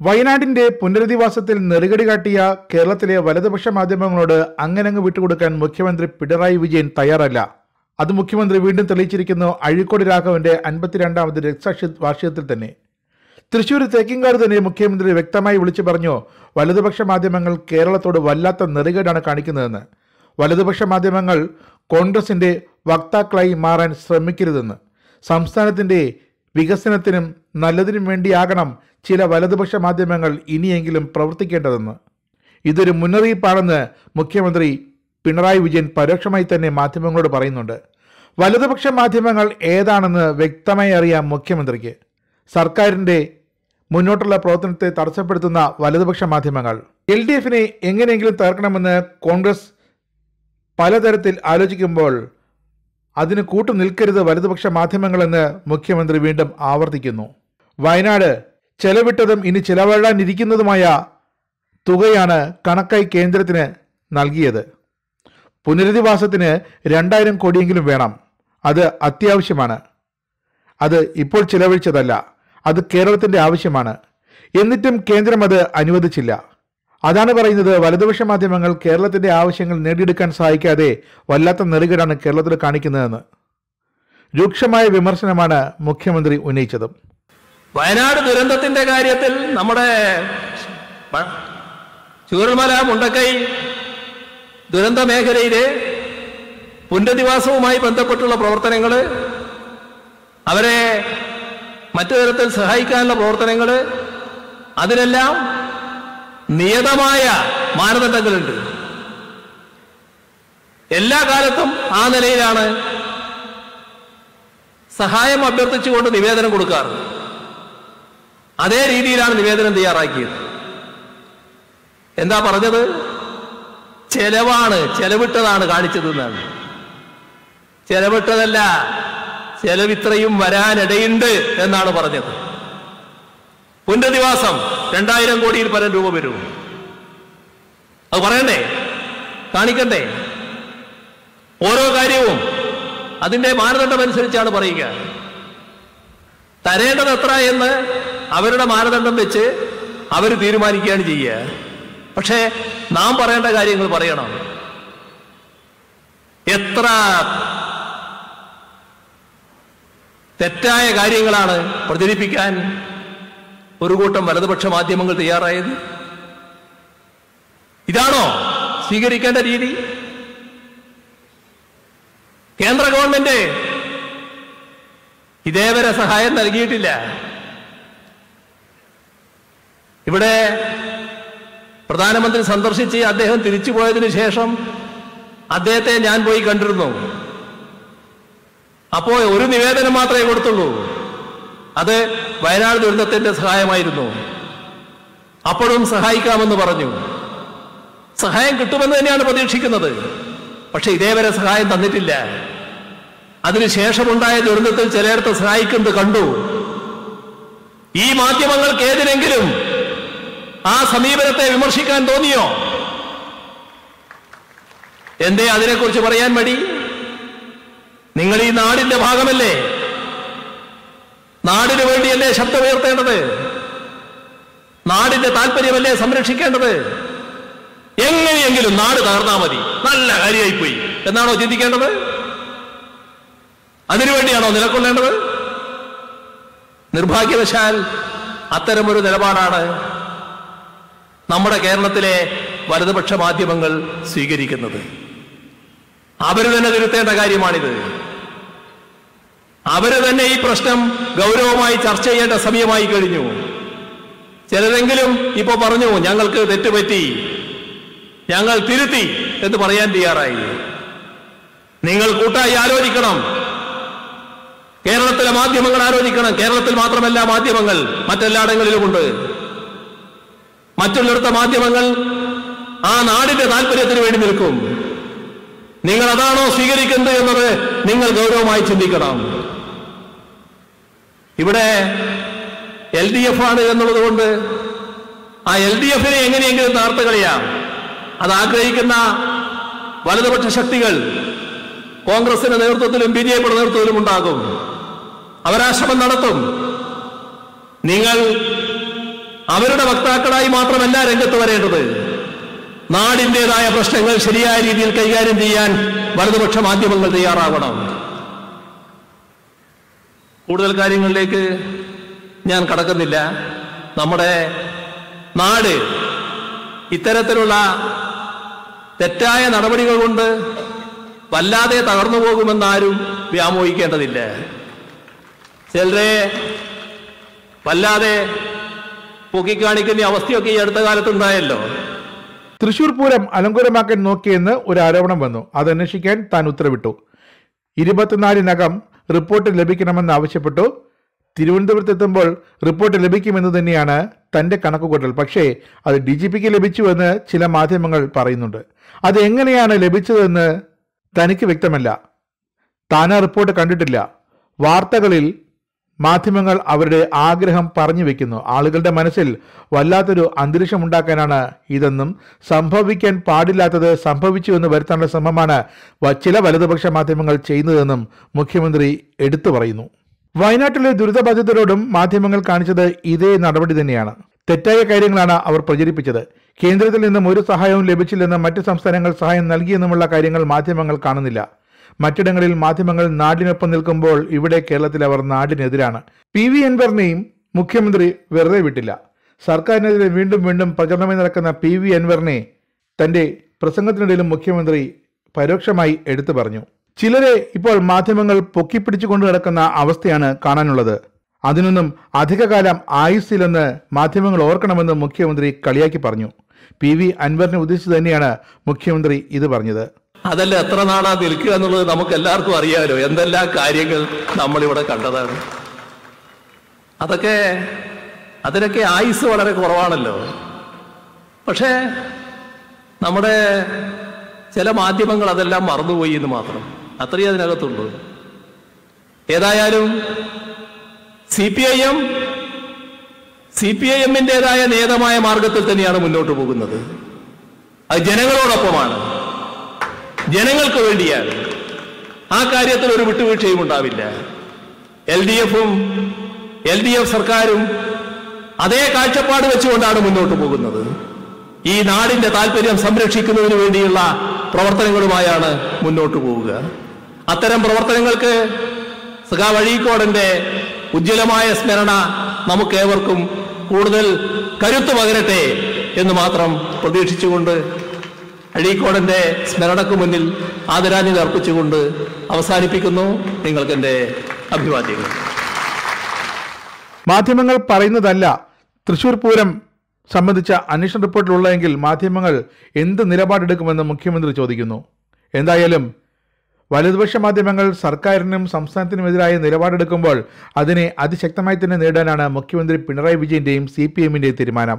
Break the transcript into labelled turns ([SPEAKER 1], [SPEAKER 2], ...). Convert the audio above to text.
[SPEAKER 1] വയനാടിന്റെ പുനരധിവാസത്തിൽ നെറുകടി കാട്ടിയ കേരളത്തിലെ വലതുപക്ഷ മാധ്യമങ്ങളോട് അങ്ങനങ്ങ് വിട്ടുകൊടുക്കാൻ മുഖ്യമന്ത്രി പിണറായി വിജയൻ തയ്യാറല്ല. അത് മുഖ്യമന്ത്രി വീണ്ടും തെളിയിച്ചിരിക്കുന്നു അഴീക്കോട് രാഘവന്റെ അൻപത്തിരണ്ടാമത് രക്ഷാക്ഷി വാർഷികത്തിൽ തന്നെ. തൃശൂർ തേക്കിങ്കാട് തന്നെ മുഖ്യമന്ത്രി വ്യക്തമായി വിളിച്ചു പറഞ്ഞു വലതുപക്ഷ മാധ്യമങ്ങൾ കേരളത്തോട് വല്ലാത്ത നെറുകേടാണ് കാണിക്കുന്നതെന്ന്. വലതുപക്ഷ മാധ്യമങ്ങൾ കോൺഗ്രസിന്റെ വക്താക്കളായി മാറാൻ ശ്രമിക്കരുതെന്ന്. സംസ്ഥാനത്തിന്റെ വികസനത്തിനും നല്ലതിനും വേണ്ടിയാകണം ചില വലതുപക്ഷ മാധ്യമങ്ങൾ ഇനിയെങ്കിലും പ്രവർത്തിക്കേണ്ടതെന്ന്. ഇതൊരു മുന്നറിയിപ്പാണെന്ന് മുഖ്യമന്ത്രി പിണറായി വിജയൻ പരോക്ഷമായി തന്നെ മാധ്യമങ്ങളോട് പറയുന്നുണ്ട്. വലതുപക്ഷ മാധ്യമങ്ങൾ ഏതാണെന്ന് വ്യക്തമായി അറിയാം മുഖ്യമന്ത്രിക്ക്. സർക്കാരിന്റെ മുന്നോട്ടുള്ള പ്രവർത്തനത്തെ തടസ്സപ്പെടുത്തുന്ന വലതുപക്ഷ മാധ്യമങ്ങൾ. എൽ ഡി എഫിനെ എങ്ങനെയെങ്കിലും തകർക്കണമെന്ന് കോൺഗ്രസ് പലതരത്തിൽ ആലോചിക്കുമ്പോൾ അതിന് കൂട്ടു നിൽക്കരുത് വലതുപക്ഷ മാധ്യമങ്ങളെന്ന് മുഖ്യമന്ത്രി വീണ്ടും ആവർത്തിക്കുന്നു. വയനാട് ചെലവിട്ടതും ഇനി ചെലവിടാനിരിക്കുന്നതുമായ തുകയാണ് കണക്കായി കേന്ദ്രത്തിന് നൽകിയത്. പുനരധിവാസത്തിന് രണ്ടായിരം കോടിയെങ്കിലും വേണം. അത് അത്യാവശ്യമാണ്. അത് ഇപ്പോൾ ചിലവഴിച്ചതല്ല. അത് കേരളത്തിന്റെ ആവശ്യമാണ്. എന്നിട്ടും കേന്ദ്രം അത് അനുവദിച്ചില്ല. അതാണ് പറയുന്നത് വലതുപക്ഷ മാധ്യമങ്ങൾ കേരളത്തിന്റെ ആവശ്യങ്ങൾ നേടിയെടുക്കാൻ സഹായിക്കാതെ വല്ലാത്ത നെറുകേടാണ് കേരളത്തിൽ കാണിക്കുന്നതെന്ന്. രൂക്ഷമായ വിമർശനമാണ് മുഖ്യമന്ത്രി ഉന്നയിച്ചതും.
[SPEAKER 2] വയനാട് ദുരന്തത്തിന്റെ കാര്യത്തിൽ നമ്മുടെ ചൂരൽമല മുണ്ടക്കൈ ദുരന്ത മേഖലയിലെ പുനരധിവാസവുമായി ബന്ധപ്പെട്ടുള്ള പ്രവർത്തനങ്ങൾ അവരെ മറ്റു തരത്തിൽ സഹായിക്കാനുള്ള പ്രവർത്തനങ്ങൾ അതിനെല്ലാം നിയതമായ മാനദണ്ഡങ്ങളുണ്ട്. എല്ലാ കാലത്തും ആ നിലയിലാണ് സഹായം അഭ്യർത്ഥിച്ചുകൊണ്ട് നിവേദനം കൊടുക്കാറ്. അതേ രീതിയിലാണ് നിവേദനം തയ്യാറാക്കിയത്. എന്താ പറഞ്ഞത്? ചെലവാണ് ചെലവിട്ടതാണ് കാണിച്ചതെന്നാണ് ചെലവിട്ടതല്ല ചെലവിത്രയും വരാനിടയുണ്ട് എന്നാണ് പറഞ്ഞത്. പുനരധിവാസം രണ്ടായിരം കോടിയിൽ പരം രൂപ വരും. അത് പറയണ്ടേ? കാണിക്കണ്ടേ? ഓരോ കാര്യവും അതിന്റെ മാനദണ്ഡം അനുസരിച്ചാണ് പറയുക. തരേണ്ടത് എത്ര എന്ന് അവരുടെ മാനദണ്ഡം വെച്ച് അവർ തീരുമാനിക്കുകയാണ് ചെയ്യുക. പക്ഷേ നാം പറയേണ്ട കാര്യങ്ങൾ പറയണം. എത്ര തെറ്റായ കാര്യങ്ങളാണ് പ്രചരിപ്പിക്കാൻ ഒരു കൂട്ടം വലതുപക്ഷ മാധ്യമങ്ങൾ തയ്യാറായത്? ഇതാണോ സ്വീകരിക്കേണ്ട രീതി? കേന്ദ്ര ഗവൺമെന്റ് ഇതേവരെ സഹായം നൽകിയിട്ടില്ല. ഇവിടെ പ്രധാനമന്ത്രി സന്ദർശിച്ച് അദ്ദേഹം തിരിച്ചു പോയതിനു ശേഷം അദ്ദേഹത്തെ ഞാൻ പോയി കണ്ടിരുന്നു. അപ്പോ ഒരു നിവേദനം മാത്രമേ കൊടുത്തുള്ളൂ. അത് വയനാട് ദുരന്തത്തിന്റെ സഹായമായിരുന്നു. അപ്പോഴും സഹായിക്കാമെന്ന് പറഞ്ഞു. സഹായം കിട്ടുമെന്ന് തന്നെയാണ് പ്രതീക്ഷിക്കുന്നത്. പക്ഷെ ഇതേവരെ സഹായം തന്നിട്ടില്ല. അതിനുശേഷമുണ്ടായ ദുരന്തത്തിൽ ചിലയിടത്ത് സഹായിക്കുന്നത് കണ്ടു. ഈ മാധ്യമങ്ങൾക്ക് ഏതിനെങ്കിലും ആ സമീപനത്തെ വിമർശിക്കാൻ തോന്നിയോ? എന്തേ അതിനെക്കുറിച്ച് പറയാൻ മടി? നിങ്ങൾ ഈ നാടിന്റെ ഭാഗമല്ലേ? നാടിനു വേണ്ടിയല്ലേ ശബ്ദമുയർത്തേണ്ടത്? നാടിന്റെ താല്പര്യമല്ലേ സംരക്ഷിക്കേണ്ടത്? എങ്ങനെയെങ്കിലും നാട് തകർന്നാ മതി. നല്ല കാര്യമായിപ്പോയി എന്നാണോ ചിന്തിക്കേണ്ടത്? അതിനുവേണ്ടിയാണോ നിലക്കൊള്ളേണ്ടത് നിർഭാഗ്യവശാൽ അത്തരമൊരു നിലപാടാണ് നമ്മുടെ കേരളത്തിലെ വലതുപക്ഷ മാധ്യമങ്ങൾ സ്വീകരിക്കുന്നത്. അവർ തന്നെ തിരുത്തേണ്ട കാര്യമാണിത്. അവർ തന്നെ ഈ പ്രശ്നം ഗൗരവമായി ചർച്ച ചെയ്യേണ്ട സമയമായി കഴിഞ്ഞു. ചിലരെങ്കിലും ഇപ്പൊ പറഞ്ഞു ഞങ്ങൾക്ക് തെറ്റുപറ്റി. ഞങ്ങൾ തിരുത്തി എന്ന് പറയാൻ തയ്യാറായി. നിങ്ങൾ കൂട്ടായി ആലോചിക്കണം. കേരളത്തിലെ മാധ്യമങ്ങൾ ആലോചിക്കണം. കേരളത്തിൽ മാത്രമല്ല മാധ്യമങ്ങൾ മറ്റെല്ലായിടങ്ങളിലുമുണ്ട് മറ്റുള്ളിടത്തെ മാധ്യമങ്ങൾ ആ നാടിന്റെ താല്പര്യത്തിന് വേണ്ടി നിൽക്കും. നിങ്ങൾ അതാണോ സ്വീകരിക്കുന്നത് എന്നത് നിങ്ങൾ ഗൗരവമായി ചിന്തിക്കണം. ഇവിടെ എൽ ഡി എഫ് ആണ് എന്നുള്ളത് കൊണ്ട് ആ എൽ ഡി എഫിനെ എങ്ങനെയെങ്കിലും താർത്ത് കളിയാം. അത് ആഗ്രഹിക്കുന്ന വലതുപക്ഷ ശക്തികൾ കോൺഗ്രസിന്റെ നേതൃത്വത്തിലും ബി ജെ പിയുടെ നേതൃത്വത്തിലും ഉണ്ടാകും. അവരാശ്രമം നടത്തും. നിങ്ങൾ അവരുടെ വക്താക്കളായി മാത്രമല്ല രംഗത്ത് വരേണ്ടത്. നാടിന്റെതായ പ്രശ്നങ്ങൾ ശരിയായ രീതിയിൽ കൈകാര്യം ചെയ്യാൻ വലതുപക്ഷ മാധ്യമങ്ങൾ തയ്യാറാവണം. കൂടുതൽ കാര്യങ്ങളിലേക്ക് ഞാൻ കടക്കുന്നില്ല. നമ്മുടെ നാട് ഇത്തരത്തിലുള്ള തെറ്റായ നടപടികൾ കൊണ്ട് വല്ലാതെ തകർന്നു പോകുമെന്നാരും വ്യാമോഹിക്കേണ്ടതില്ല. ചിലരെ വല്ലാതെ പൊക്കിക്കാണിക്കുന്ന അവസ്ഥയൊക്കെ ഈ അടുത്ത കാലത്ത് ഉണ്ടായല്ലോ
[SPEAKER 1] തൃശൂർ പൂരം അലങ്കുരമാക്കാൻ നോക്കിയെന്ന് ഒരു ആരോപണം വന്നു. അത് അന്വേഷിക്കാൻ താൻ ഉത്തരവിട്ടു. ഇരുപത്തിനാലിനകം റിപ്പോർട്ട് ലഭിക്കണമെന്ന് ആവശ്യപ്പെട്ടു. തിരുവനന്തപുരത്ത് എത്തുമ്പോൾ റിപ്പോർട്ട് ലഭിക്കുമെന്ന് തന്നെയാണ് തന്റെ കണക്കുകൂട്ടൽ. പക്ഷേ അത് ഡി ജി പിക്ക് ലഭിച്ചുവെന്ന് ചില മാധ്യമങ്ങൾ പറയുന്നുണ്ട്. അത് എങ്ങനെയാണ് ലഭിച്ചതെന്ന് തനിക്ക് വ്യക്തമല്ല. താൻ റിപ്പോർട്ട് കണ്ടിട്ടില്ല. വാർത്തകളിൽ മാധ്യമങ്ങൾ അവരുടെ ആഗ്രഹം പറഞ്ഞു വെക്കുന്നു. ആളുകളുടെ മനസ്സിൽ വല്ലാത്തൊരു അന്തരീക്ഷം ഉണ്ടാക്കാനാണ് ഇതെന്നും സംഭവിക്കാൻ പാടില്ലാത്തത് സംഭവിച്ചു എന്ന് വരുത്താനുള്ള ശ്രമമാണ് ചില വലതുപക്ഷ മാധ്യമങ്ങൾ ചെയ്യുന്നതെന്നും മുഖ്യമന്ത്രി എടുത്തു പറയുന്നു. വയനാട്ടിലെ ദുരിതബാധിതരോടും മാധ്യമങ്ങൾ കാണിച്ചത് ഇതേ നടപടി തന്നെയാണ്. തെറ്റായ കാര്യങ്ങളാണ് അവർ പ്രചരിപ്പിച്ചത്. കേന്ദ്രത്തിൽ നിന്നും ഒരു സഹായവും ലഭിച്ചില്ലെന്നും മറ്റ് സംസ്ഥാനങ്ങൾ സഹായം നൽകിയെന്നുമുള്ള കാര്യങ്ങൾ മാധ്യമങ്ങൾ കാണുന്നില്ല. മറ്റിടങ്ങളിൽ മാധ്യമങ്ങൾ നാടിനൊപ്പം നിൽക്കുമ്പോൾ ഇവിടെ കേരളത്തിൽ അവർ നാടിനെതിരാണ്. പി വി അൻവറിനെയും മുഖ്യമന്ത്രി വെറുതെ വിട്ടില്ല. സർക്കാരിനെതിരെ വീണ്ടും വീണ്ടും പ്രചരണമായി നടക്കുന്ന പി വി അൻവറിനെ തന്റെ പ്രസംഗത്തിനിടയിലും മുഖ്യമന്ത്രി പരോക്ഷമായി എടുത്തു പറഞ്ഞു. ചിലരെ ഇപ്പോൾ മാധ്യമങ്ങൾ പൊക്കിപ്പിടിച്ചുകൊണ്ട് കിടക്കുന്ന അവസ്ഥയാണ് കാണാനുള്ളത്. അതിനൊന്നും അധികകാലം ആയുസ്സിലെന്ന് മാധ്യമങ്ങൾ ഓർക്കണമെന്ന് മുഖ്യമന്ത്രി കളിയാക്കി പറഞ്ഞു. പി വി അൻവറിനെ ഉദ്ദേശിച്ച് തന്നെയാണ് മുഖ്യമന്ത്രി ഇത് പറഞ്ഞത്.
[SPEAKER 2] അതല്ല എത്ര നാളാ നിൽക്കുക എന്നുള്ളത് നമുക്ക് എല്ലാവർക്കും അറിയാമല്ലോ എന്തെല്ലാം കാര്യങ്ങൾ നമ്മളിവിടെ കണ്ടതാണ്. അതൊക്കെ അതിനൊക്കെ ആയുസ് വളരെ കുറവാണല്ലോ. പക്ഷേ നമ്മുടെ ചില മാധ്യമങ്ങൾ അതെല്ലാം മറന്നുപോയി എന്ന് മാത്രം. അത്രയും അതിനകത്തുള്ളൂ. ഏതായാലും C P I M C P I എമ്മിന്റെതായ നേതമായ മാർഗത്തിൽ തന്നെയാണ് മുന്നോട്ട് പോകുന്നത്. അത് ജനങ്ങളോടൊപ്പമാണ്. ജനങ്ങൾക്ക് വേണ്ടിയാണ്. ആ കാര്യത്തിൽ ഒരു വിട്ടുവീഴ്ചയും ഉണ്ടാവില്ല. എൽ ഡി എഫും എൽ ഡി എഫ് സർക്കാരും അതേ കാഴ്ചപ്പാട് വെച്ചുകൊണ്ടാണ് മുന്നോട്ട് പോകുന്നത്. ഈ നാടിന്റെ താല്പര്യം സംരക്ഷിക്കുന്നതിന് വേണ്ടിയുള്ള പ്രവർത്തനങ്ങളുമായാണ് മുന്നോട്ട് പോവുക. അത്തരം പ്രവർത്തനങ്ങൾക്ക് സഖാ വഴീക്കോടന്റെ ഉജ്ജ്വലമായ സ്മരണ നമുക്കേവർക്കും കൂടുതൽ കരുത്തു പകരട്ടെ എന്ന് മാത്രം പ്രതീക്ഷിച്ചുകൊണ്ട് അഴീക്കോടന്റെ സ്മരണക്ക് മുന്നിൽ ആദരാഞ്ജലി അർപ്പിച്ചുകൊണ്ട് അവസാനിപ്പിക്കുന്നു നിങ്ങൾക്ക് എന്റെ അഭിവാദ്യങ്ങൾ.
[SPEAKER 1] മാധ്യമങ്ങൾ പറയുന്നതല്ല തൃശൂർ പൂരം സംബന്ധിച്ച അന്വേഷണ റിപ്പോർട്ടിലുള്ളതെങ്കിൽ മാധ്യമങ്ങൾ എന്ത് നിലപാടെടുക്കുമെന്ന് മുഖ്യമന്ത്രി ചോദിക്കുന്നു. എന്തായാലും വലതുപക്ഷ മാധ്യമങ്ങൾ സർക്കാരിനും സംസ്ഥാനത്തിനുമെതിരായ നിലപാടെടുക്കുമ്പോൾ അതിനെ അതിശക്തമായി തന്നെ നേടാനാണ് മുഖ്യമന്ത്രി പിണറായി വിജയന്റെയും സി പി എമ്മിന്റെയും തീരുമാനം.